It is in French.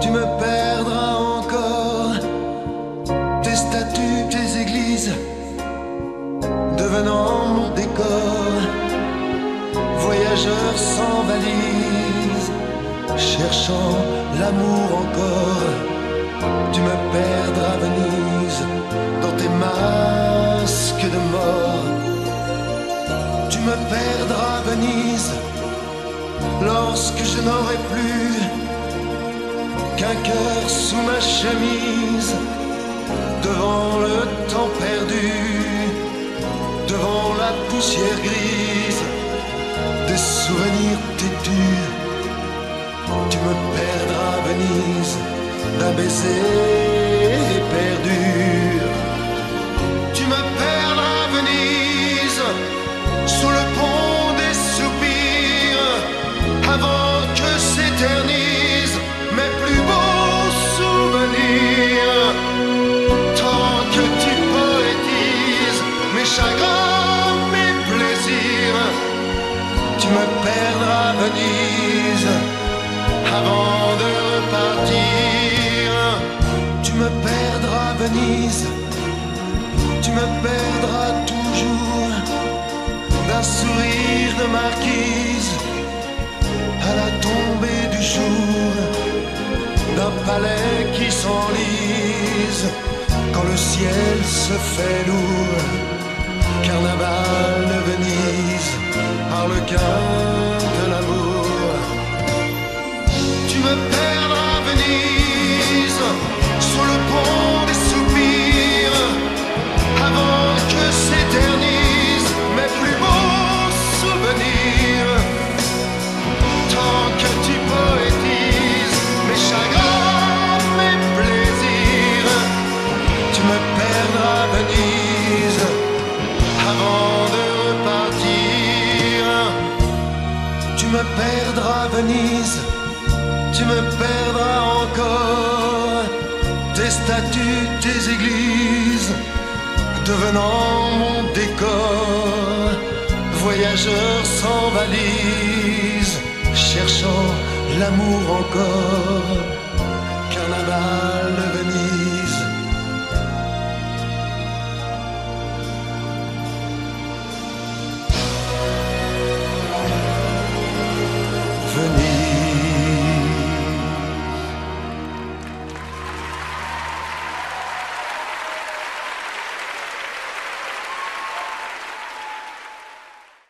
Tu me perdras encore. Tes statues, tes églises, devenant mon décor. Voyageur sans valise, cherchant l'amour encore. Tu me perdras Venise dans tes masques de mort. Tu me perdras Venise lorsque je n'aurai plus qu'un cœur sous ma chemise, devant le temps perdu, devant la poussière grise, des souvenirs têtus. Tu me perdras Venise d'un baiser perdu. Me perdras Venise avant de repartir. Tu me perdras Venise, tu me perdras toujours d'un sourire de marquise à la tombée du jour, d'un palais qui s'enlise quand le ciel se fait lourd. Tu me perdras Venise sur le pont des soupirs avant que s'éternisent mes plus beaux souvenirs. Tant que tu poétises mes chagrins, mes plaisirs, tu me perdras Venise avant de repartir. Tu me perdras Venise, tu me perdras encore. Tes statues, tes églises, devenant mon décor. Voyageur sans valise, cherchant l'amour encore.